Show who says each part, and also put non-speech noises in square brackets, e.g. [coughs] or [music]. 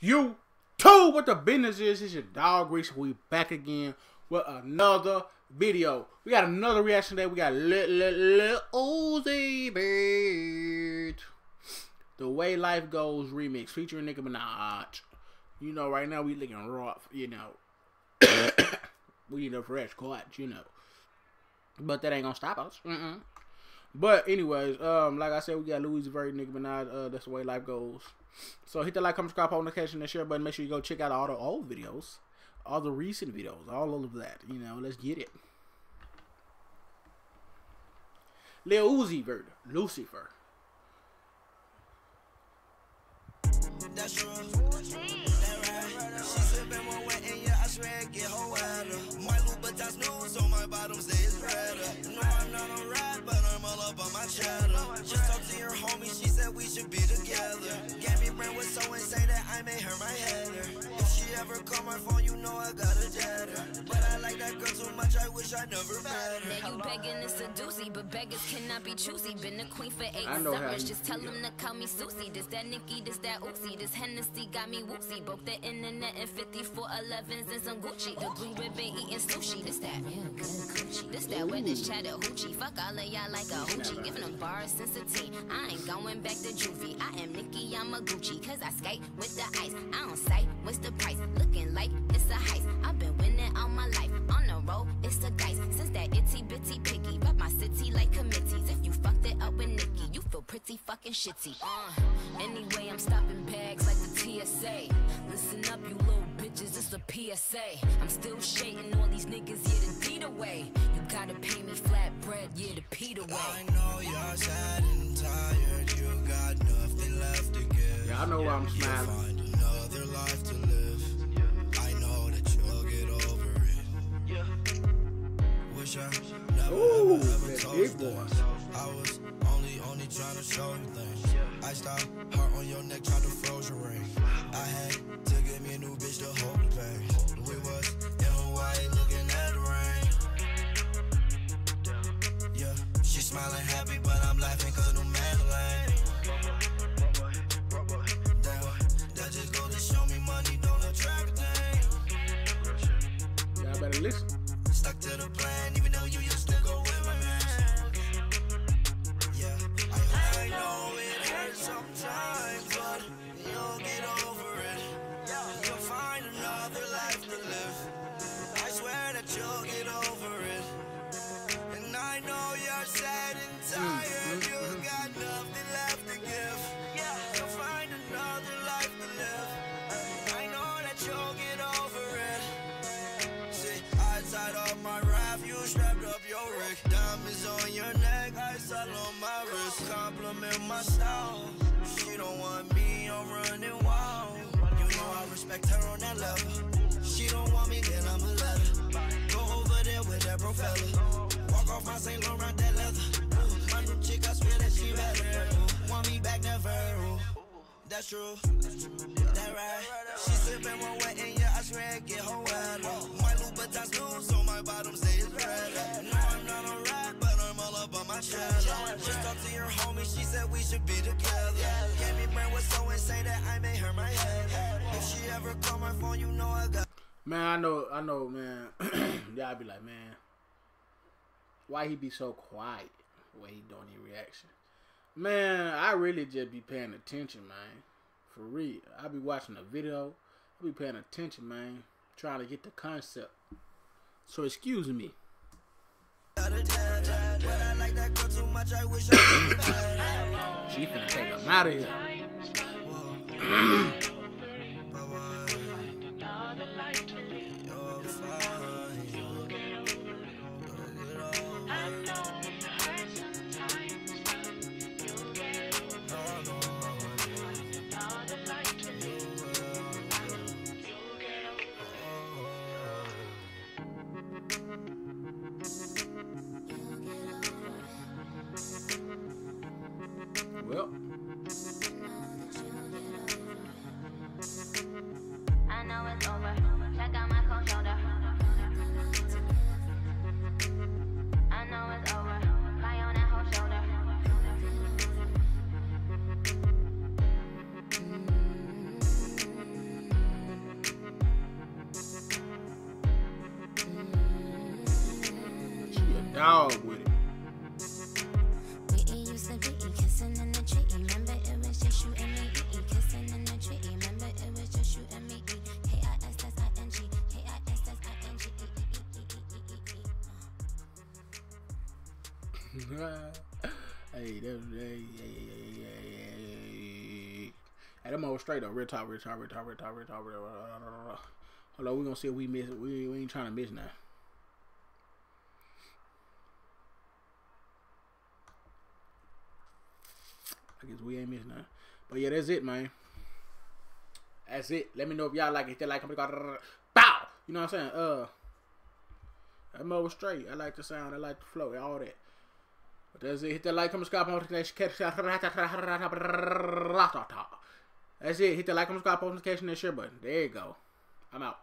Speaker 1: you too. What the business is? It's your dog Reese. We back again with another video. We got another reaction today. We got little little Uzi Vert. The Way Life Goes remix featuring Nicki Minaj. You know, right now we looking rough. You know, [coughs] we need a fresh cut. You know, but that ain't gonna stop us. Mm-mm. But anyways, um, like I said, we got Louis Vert, Nicki Minaj. Uh, that's the way life goes. So hit the like, comment, subscribe, notification, and share button. Make sure you go check out all the old videos, all the recent videos, all of that. You know, let's get it. Lil Uzi Vert, Lucifer. That's I made her my header. If she ever call my phone, you know I got a jetter. But I like that girl too much, I wish I never met her. Now you begging to seduce but beggars cannot be choosy. Been a queen for eight summers, just tell them to call me Susie. This that Nicki, this that Uzi, this Hennessy got me woozy. Broke the internet in 54 11s and some Gucci. The blue ribbon that chatter hoochie. Fuck all of y'all like a hoochie. Giving them bars since a teen. I ain't going back to juvie. I am Nicki, I'm a Gucci. Cause I skate with the ice. I don't sight, what's the price? Looking like it's a heist. I've been winning all my life. On the road, it's a dice. Since that itty bitty piggy. Rep my city like committees. If Nicki, feel pretty fucking shitty. Uh, anyway, I'm stopping bags like the TSA. Listen up, you little bitches, it's a PSA. I'm still shading all these niggas, yeah, the deed away. You gotta pay me flat bread, yeah, the Peter way. I know you're sad and tired, you got nothing left to give. Yeah, I know why I'm smiling. Find another life to live. I know that you'll get over it. Yeah. Wish I never, Ooh, ever, ever told boy. Trying to show you things. I stopped, heart on your neck, tried to froze your ring. I had to get me a new bitch to hold the pain. We was in Hawaii looking at the rain. Yeah, she smiling happy, but I'm laughing cause no Madeline. Damn, that just goes to show me money don't attract things. Y'all better listen. Compliment my style. She don't want me, I'm running wild. You know I respect her on that level. She don't want me, then I'm a letter. Go over there with that bro fella. Walk off my St. Laurent, that leather. Ooh, my new chick, I swear that she better. Ooh, want me back, never. Ooh. That's true. She said we should be together. Gave me brain was so insane that I made her my head. If she ever call my phone, you know I got. Man, I know, I know, man. [clears throat] Y'all be like, man, why he be so quiet when he don't any reaction? Man, I really just be paying attention, man. For real. I be watching a video. I be paying attention, man. Trying to get the concept. So excuse me. She finna take him out of here.
Speaker 2: I N G.
Speaker 3: hey, that, hey, hey, hey, them all straight though. Real talk, real talk, real talk, real talk, real talk, real talk. Hold on, we gonna see if we miss. We, we ain't trying to miss now. I guess we ain't missing nothing. But yeah, that's it, man. That's it. Let me know if y'all like it. You like, comment, bow. You know what I'm saying? Uh, that mo was straight. I like the sound. I like the flow. All that. But that's it. Hit that like, comment, subscribe, notification. That's it. Hit that like, comment, subscribe, notification, and share button. There you go. I'm out.